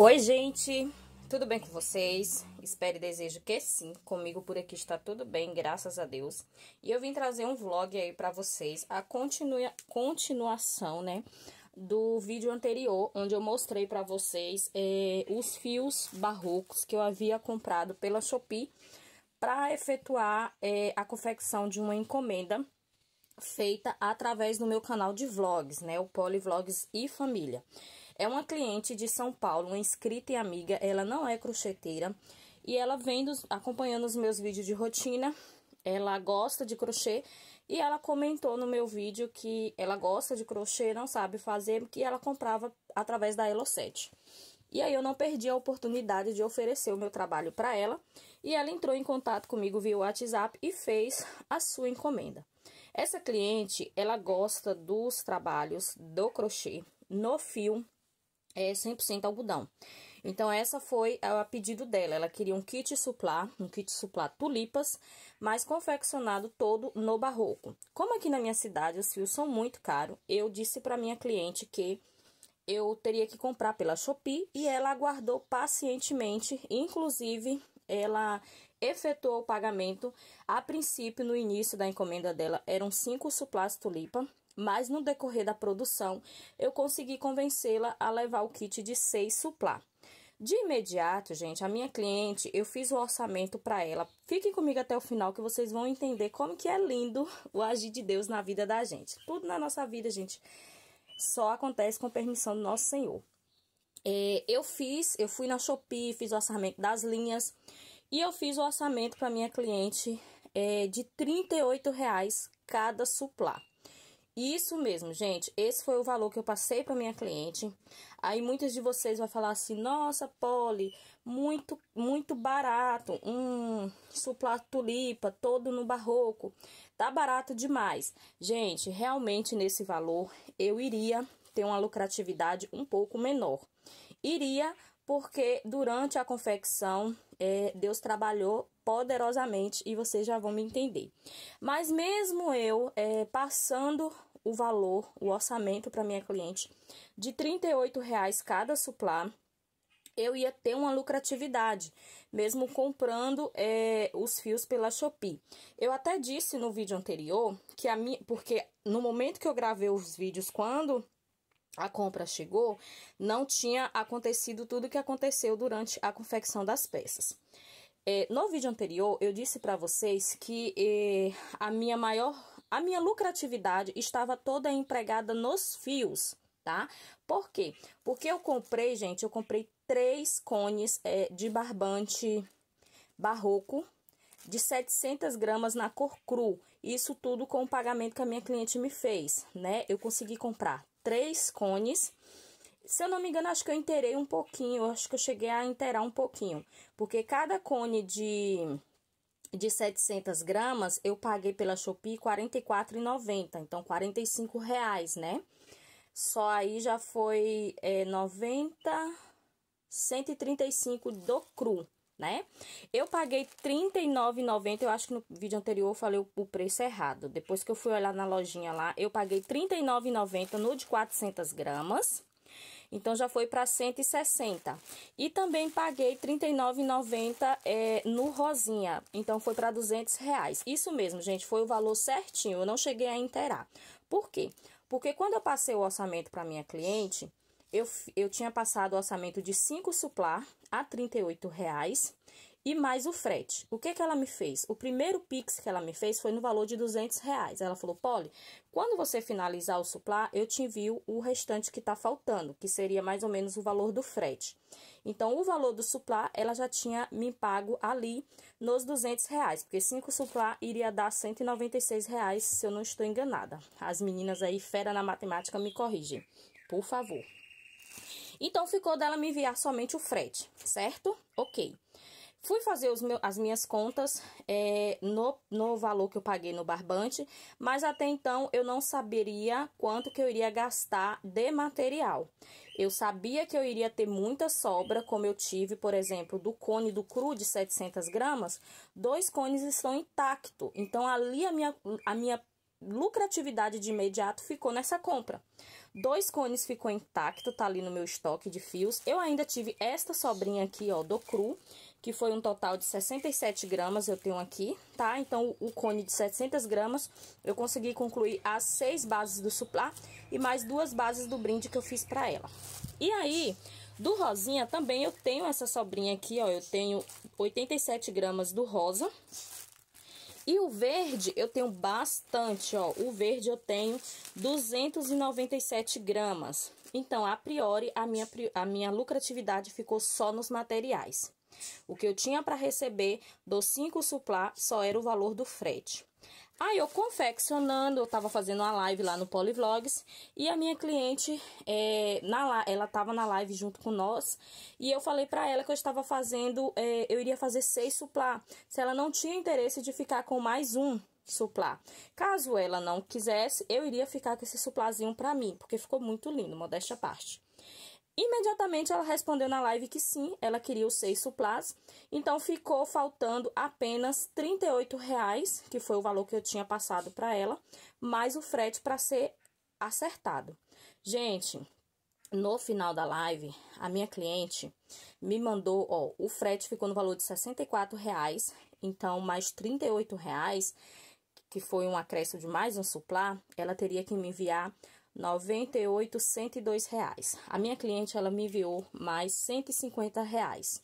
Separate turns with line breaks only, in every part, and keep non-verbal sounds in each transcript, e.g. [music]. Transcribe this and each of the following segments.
Oi, gente! Tudo bem com vocês? Espero e desejo que sim. Comigo por aqui está tudo bem, graças a Deus. E eu vim trazer um vlog aí para vocês, a continua, continuação, né, do vídeo anterior, onde eu mostrei para vocês é, os fios barrocos que eu havia comprado pela Shopee para efetuar é, a confecção de uma encomenda feita através do meu canal de vlogs, né, o Polivlogs e Família. É uma cliente de São Paulo, uma inscrita e amiga, ela não é crocheteira e ela vem dos, acompanhando os meus vídeos de rotina. Ela gosta de crochê e ela comentou no meu vídeo que ela gosta de crochê, não sabe fazer, que ela comprava através da Elo7. E aí eu não perdi a oportunidade de oferecer o meu trabalho para ela, e ela entrou em contato comigo via WhatsApp e fez a sua encomenda. Essa cliente, ela gosta dos trabalhos do crochê no fio é 100% algodão. Então, essa foi a pedido dela. Ela queria um kit suplá, um kit suplá tulipas, mas confeccionado todo no barroco. Como aqui na minha cidade os fios são muito caros, eu disse para minha cliente que eu teria que comprar pela Shopee e ela aguardou pacientemente, inclusive ela efetuou o pagamento. A princípio, no início da encomenda dela, eram cinco suplás tulipa, mas no decorrer da produção eu consegui convencê-la a levar o kit de seis suplá. De imediato, gente, a minha cliente, eu fiz o orçamento para ela. Fiquem comigo até o final que vocês vão entender como que é lindo o agir de Deus na vida da gente. Tudo na nossa vida, gente, só acontece com permissão do nosso Senhor. É, eu fiz, eu fui na Shopee, fiz o orçamento das linhas e eu fiz o orçamento para minha cliente é, de R$ reais cada suplá. Isso mesmo, gente. Esse foi o valor que eu passei para minha cliente. Aí muitos de vocês vão falar assim: "Nossa, Poli, muito muito barato. Um suplá tulipa todo no barroco. Tá barato demais". Gente, realmente nesse valor eu iria ter uma lucratividade um pouco menor. Iria porque durante a confecção é, Deus trabalhou poderosamente e vocês já vão me entender. Mas mesmo eu é, passando o valor, o orçamento para minha cliente de R$ reais cada suplá, eu ia ter uma lucratividade, mesmo comprando é, os fios pela Shopee. Eu até disse no vídeo anterior que a minha, porque no momento que eu gravei os vídeos, quando a compra chegou, não tinha acontecido tudo o que aconteceu durante a confecção das peças. É, no vídeo anterior, eu disse para vocês que é, a minha maior, a minha lucratividade estava toda empregada nos fios, tá? Por quê? Porque eu comprei, gente, eu comprei três cones é, de barbante barroco de 700 gramas na cor cru. Isso tudo com o pagamento que a minha cliente me fez, né? Eu consegui comprar três cones se eu não me engano, acho que eu inteirei um pouquinho, acho que eu cheguei a inteirar um pouquinho. Porque cada cone de, de 700 gramas, eu paguei pela Shopee R$ 44,90. Então, R$ reais, né? Só aí já foi é, 90, 135 do cru, né? Eu paguei R$39,90, eu acho que no vídeo anterior eu falei o, o, preço errado. Depois que eu fui olhar na lojinha lá, eu paguei R$39,90 no de 400 gramas. Então, já foi para 160. E também paguei R$ 39,90 é, no Rosinha. Então, foi para 200 reais. Isso mesmo, gente, foi o valor certinho. Eu não cheguei a inteirar. Por quê? Porque quando eu passei o orçamento para minha cliente, eu, eu tinha passado o orçamento de 5 suplar a R$ reais e mais o frete. O que que ela me fez? O primeiro Pix que ela me fez foi no valor de 200 reais. Ela falou, Polly, quando você finalizar o suplar, eu te envio o restante que está faltando, que seria mais ou menos o valor do frete. Então, o valor do suplar, ela já tinha me pago ali nos 200 reais, porque 5 suplar iria dar 196 reais, se eu não estou enganada. As meninas aí, fera na matemática, me corrigem, por favor. Então, ficou dela me enviar somente o frete, certo? Ok. Fui fazer as minhas contas é, no, no valor que eu paguei no barbante, mas até então eu não saberia quanto que eu iria gastar de material. Eu sabia que eu iria ter muita sobra, como eu tive, por exemplo, do cone do cru de 700 gramas, dois cones estão intactos. Então, ali a minha, a minha lucratividade de imediato ficou nessa compra. Dois cones ficou intacto, tá ali no meu estoque de fios. Eu ainda tive esta sobrinha aqui, ó, do cru, que foi um total de 67 gramas, eu tenho aqui, tá? Então, o cone de 700 gramas, eu consegui concluir as seis bases do suplá e mais duas bases do brinde que eu fiz pra ela. E aí, do rosinha também eu tenho essa sobrinha aqui, ó, eu tenho 87 gramas do rosa. E o verde eu tenho bastante, ó, o verde eu tenho 297 gramas. Então, a priori, a minha, a minha lucratividade ficou só nos materiais. O que eu tinha para receber dos 5 suplá só era o valor do frete. Aí eu confeccionando, eu tava fazendo uma live lá no Polivlogs e a minha cliente, é, na, ela tava na live junto com nós e eu falei para ela que eu estava fazendo, é, eu iria fazer seis suplá, se ela não tinha interesse de ficar com mais um suplá. Caso ela não quisesse, eu iria ficar com esse suplazinho para mim, porque ficou muito lindo, modéstia à parte. Imediatamente ela respondeu na live que sim, ela queria os seis suplás. Então ficou faltando apenas R$ reais, que foi o valor que eu tinha passado para ela, mais o frete para ser acertado. Gente, no final da live, a minha cliente me mandou, ó, o frete ficou no valor de R$ reais, então mais R$ reais, que foi um acréscimo de mais um suplá, ela teria que me enviar 98, 102 reais. A minha cliente, ela me enviou mais 150 reais.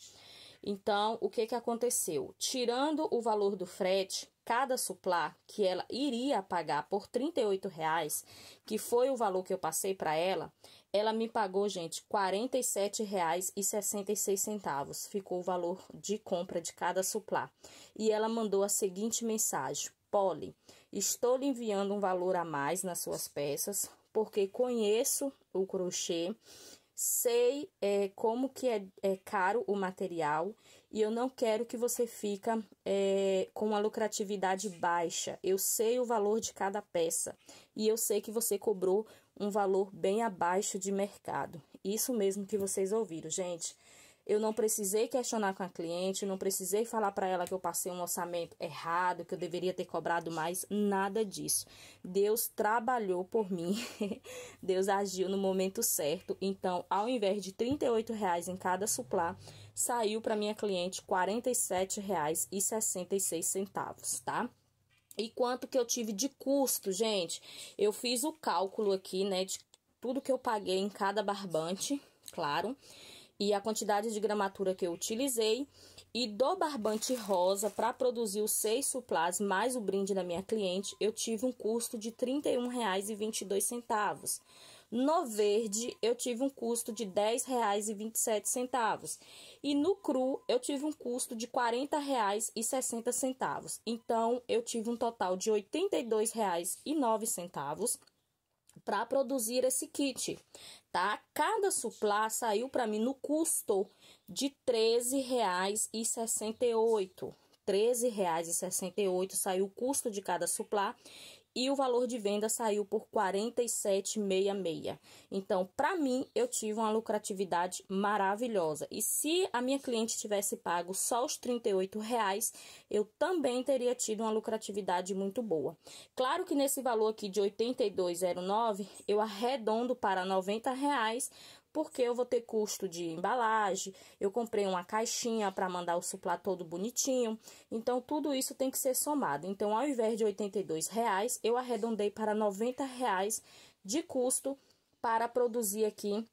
Então, o que que aconteceu? Tirando o valor do frete, cada suplá que ela iria pagar por 38 reais, que foi o valor que eu passei para ela, ela me pagou, gente, R$ 47,66. Ficou o valor de compra de cada suplá. E ela mandou a seguinte mensagem: Polly, estou lhe enviando um valor a mais nas suas peças, porque conheço o crochê, sei é, como que é, é, caro o material e eu não quero que você fica é, com uma lucratividade baixa. Eu sei o valor de cada peça e eu sei que você cobrou um valor bem abaixo de mercado. Isso mesmo que vocês ouviram, gente. Eu não precisei questionar com a cliente, não precisei falar para ela que eu passei um orçamento errado, que eu deveria ter cobrado mais, nada disso. Deus trabalhou por mim, [laughs] Deus agiu no momento certo. Então, ao invés de R$ reais em cada suplá, saiu para minha cliente R$ 47,66, tá? E quanto que eu tive de custo, gente? Eu fiz o cálculo aqui, né, de tudo que eu paguei em cada barbante, claro e a quantidade de gramatura que eu utilizei. E do barbante rosa, para produzir os seis suplás mais o brinde da minha cliente, eu tive um custo de R$ 31,22. No verde, eu tive um custo de R$ 10,27. E no cru, eu tive um custo de R$ 40,60. Então, eu tive um total de R$ 82,09 para produzir esse kit tá? Cada suplá saiu para mim no custo de R$ 13,68. R$ 13,68 saiu o custo de cada suplá e o valor de venda saiu por 47,66. Então, para mim, eu tive uma lucratividade maravilhosa. E se a minha cliente tivesse pago só os 38 reais, eu também teria tido uma lucratividade muito boa. Claro que nesse valor aqui de 82,09, eu arredondo para 90 reais, porque eu vou ter custo de embalagem, eu comprei uma caixinha para mandar o suplá todo bonitinho, então tudo isso tem que ser somado. Então, ao invés de R$ reais, eu arredondei para R$ reais de custo para produzir aqui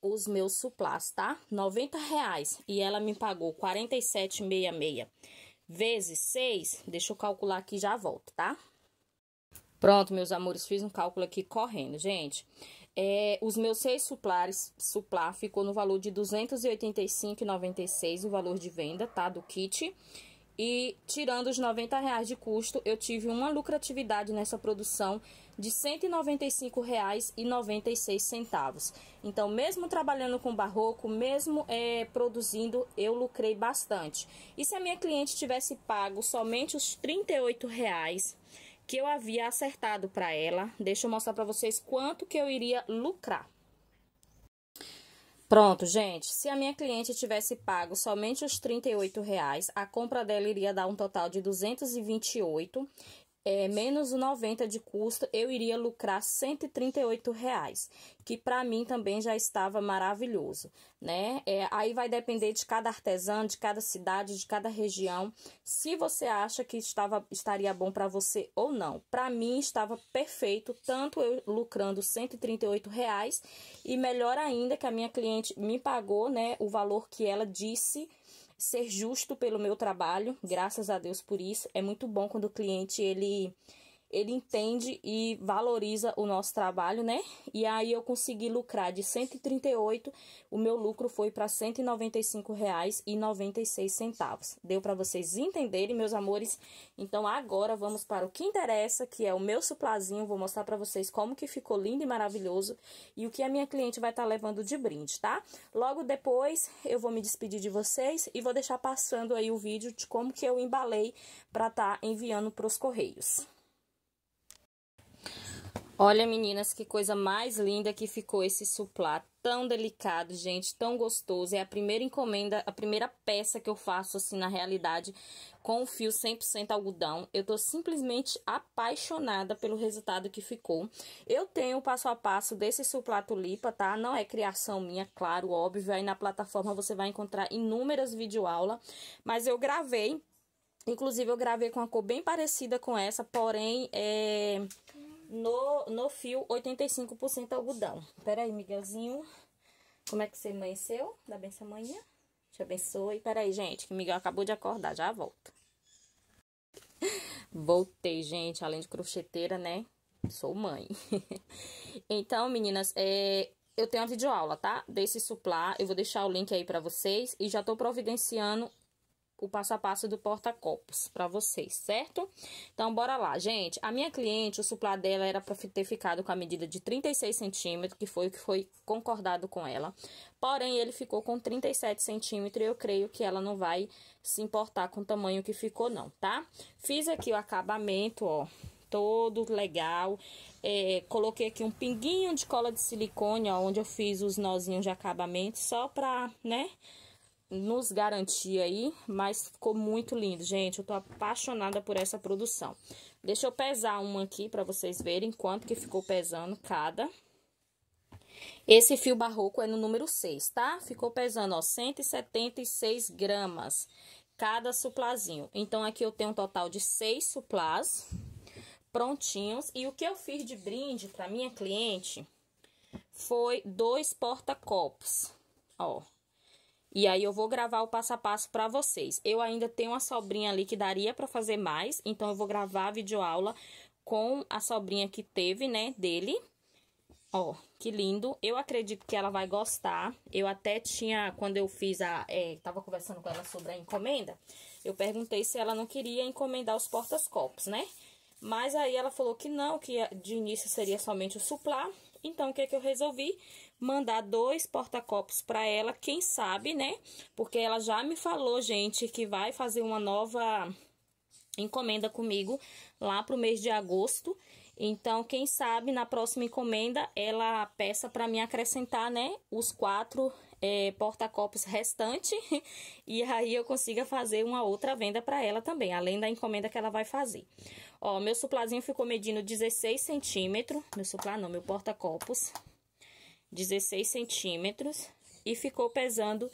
os meus suplás, tá? R$ reais e ela me pagou R$ 47,66 vezes 6, deixa eu calcular aqui já volto, tá? Pronto, meus amores, fiz um cálculo aqui correndo, gente. É, os meus seis suplares, suplar ficou no valor de R$ 285,96 o valor de venda, tá? Do kit. E tirando os 90 reais de custo, eu tive uma lucratividade nessa produção de R$ 195,96. Então, mesmo trabalhando com barroco, mesmo é, produzindo, eu lucrei bastante. E se a minha cliente tivesse pago somente os 38 reais que eu havia acertado para ela. Deixa eu mostrar para vocês quanto que eu iria lucrar. Pronto, gente. Se a minha cliente tivesse pago somente os R$ reais, a compra dela iria dar um total de 228. É, menos o 90 de custo, eu iria lucrar 138 reais, que para mim também já estava maravilhoso, né? É, aí vai depender de cada artesão, de cada cidade, de cada região, se você acha que estava, estaria bom para você ou não. Para mim estava perfeito, tanto eu lucrando 138 reais e melhor ainda que a minha cliente me pagou, né, o valor que ela disse ser justo pelo meu trabalho, graças a Deus por isso. É muito bom quando o cliente ele ele entende e valoriza o nosso trabalho, né? E aí eu consegui lucrar de 138, o meu lucro foi para R$ 195,96. Deu para vocês entenderem, meus amores? Então agora vamos para o que interessa, que é o meu suplazinho, vou mostrar para vocês como que ficou lindo e maravilhoso e o que a minha cliente vai estar tá levando de brinde, tá? Logo depois eu vou me despedir de vocês e vou deixar passando aí o vídeo de como que eu embalei para estar tá enviando para os correios. Olha, meninas, que coisa mais linda que ficou esse suplá. Tão delicado, gente, tão gostoso. É a primeira encomenda, a primeira peça que eu faço, assim, na realidade, com o fio 100% algodão. Eu tô simplesmente apaixonada pelo resultado que ficou. Eu tenho o passo a passo desse suplá tulipa, tá? Não é criação minha, claro, óbvio. Aí na plataforma você vai encontrar inúmeras videoaulas. Mas eu gravei, inclusive eu gravei com uma cor bem parecida com essa, porém, é no, no fio 85% algodão. Pera aí, Miguelzinho. Como é que você amanheceu? Da benção amanhã. Te abençoe. Pera aí, gente, que Miguel acabou de acordar. Já volto. [laughs] Voltei, gente. Além de crocheteira, né? Sou mãe. [laughs] então, meninas, é, eu tenho a videoaula, tá? Desse suplá. Eu vou deixar o link aí pra vocês. E já tô providenciando o passo a passo do porta-copos para vocês, certo? Então, bora lá, gente. A minha cliente, o suplá dela era para ter ficado com a medida de 36 centímetros, que foi o que foi concordado com ela. Porém, ele ficou com 37 centímetros e eu creio que ela não vai se importar com o tamanho que ficou, não, tá? Fiz aqui o acabamento, ó, todo legal. É, coloquei aqui um pinguinho de cola de silicone, ó, onde eu fiz os nozinhos de acabamento, só pra, né nos garantir aí, mas ficou muito lindo, gente. Eu tô apaixonada por essa produção. Deixa eu pesar uma aqui para vocês verem quanto que ficou pesando cada. Esse fio barroco é no número 6, tá? Ficou pesando, ó, 176 gramas cada suplazinho. Então, aqui eu tenho um total de 6 suplás prontinhos. E o que eu fiz de brinde para minha cliente foi dois porta-copos, ó. E aí eu vou gravar o passo a passo para vocês. Eu ainda tenho uma sobrinha ali que daria para fazer mais, então eu vou gravar a videoaula com a sobrinha que teve, né, dele. Ó, que lindo. Eu acredito que ela vai gostar. Eu até tinha, quando eu fiz a... É, tava conversando com ela sobre a encomenda, eu perguntei se ela não queria encomendar os portas-copos, né? Mas aí ela falou que não, que de início seria somente o suplá. Então, o que, é que eu resolvi? Mandar dois porta-copos para ela, quem sabe, né? Porque ela já me falou, gente, que vai fazer uma nova encomenda comigo lá pro mês de agosto. Então, quem sabe na próxima encomenda ela peça para me acrescentar, né, os quatro é, porta-copos restantes [laughs] e aí eu consiga fazer uma outra venda para ela também, além da encomenda que ela vai fazer. Ó, meu suplazinho ficou medindo 16 centímetros, meu suplá não, meu porta-copos, 16 centímetros e ficou pesando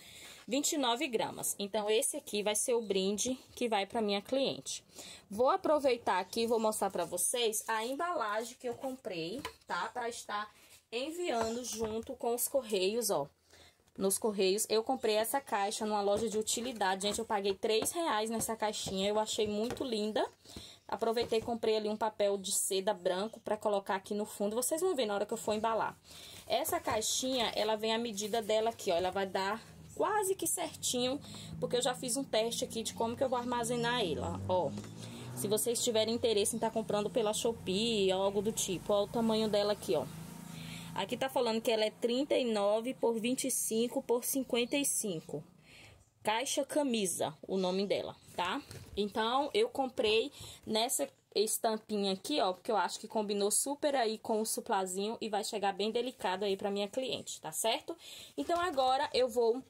29 gramas. Então, esse aqui vai ser o brinde que vai para minha cliente. Vou aproveitar aqui e vou mostrar para vocês a embalagem que eu comprei, tá? Para estar enviando junto com os correios, ó. Nos correios, eu comprei essa caixa numa loja de utilidade. Gente, eu paguei 3 reais nessa caixinha. Eu achei muito linda. Aproveitei e comprei ali um papel de seda branco para colocar aqui no fundo. Vocês vão ver na hora que eu for embalar. Essa caixinha, ela vem a medida dela aqui, ó. Ela vai dar quase que certinho, porque eu já fiz um teste aqui de como que eu vou armazenar ela, ó. Se vocês tiverem interesse em estar tá comprando pela Shopee ou algo do tipo, ó o tamanho dela aqui, ó. Aqui tá falando que ela é 39 por 25 por 55. Caixa camisa, o nome dela, tá? Então, eu comprei nessa estampinha aqui, ó, porque eu acho que combinou super aí com o suplazinho e vai chegar bem delicado aí pra minha cliente, tá certo? Então, agora eu vou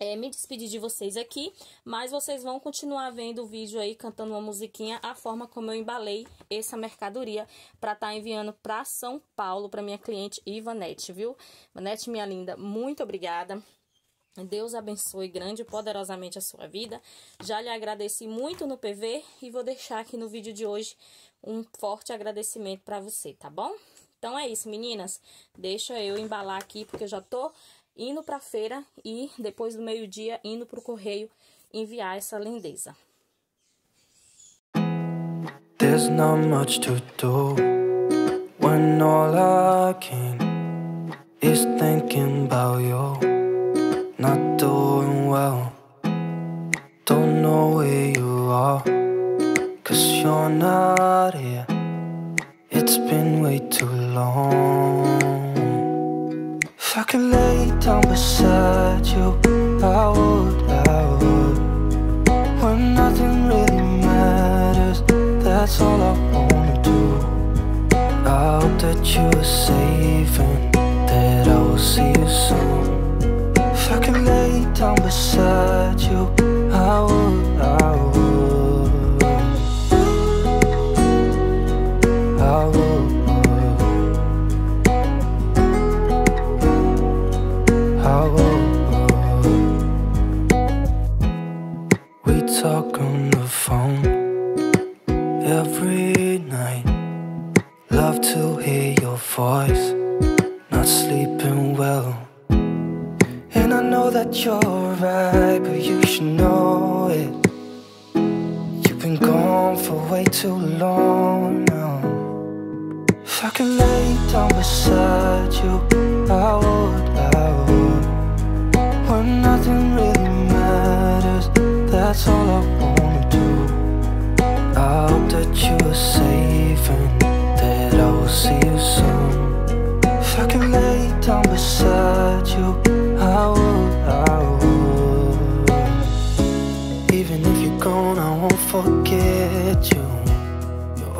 é, me despedir de vocês aqui, mas vocês vão continuar vendo o vídeo aí cantando uma musiquinha, a forma como eu embalei essa mercadoria para estar tá enviando para São Paulo para minha cliente Ivanete, viu? Ivanete, minha linda, muito obrigada. Deus abençoe grande e poderosamente a sua vida. Já lhe agradeci muito no PV e vou deixar aqui no vídeo de hoje um forte agradecimento para você, tá bom? Então é isso, meninas. Deixa eu embalar aqui porque eu já tô indo para feira e depois do meio-dia indo para o correio enviar essa lindeza. There's not much to do when all I can is thinking about you. Way too long now. If I could lay down beside you, I would, I would. When nothing really matters that's all I wanna do I hope that you are safe and that I will see you soon If I can lay down beside you, I would, I would Even if you're gone, I won't forget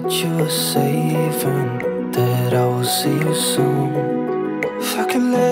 that you safe and that I will see you soon. If I could lay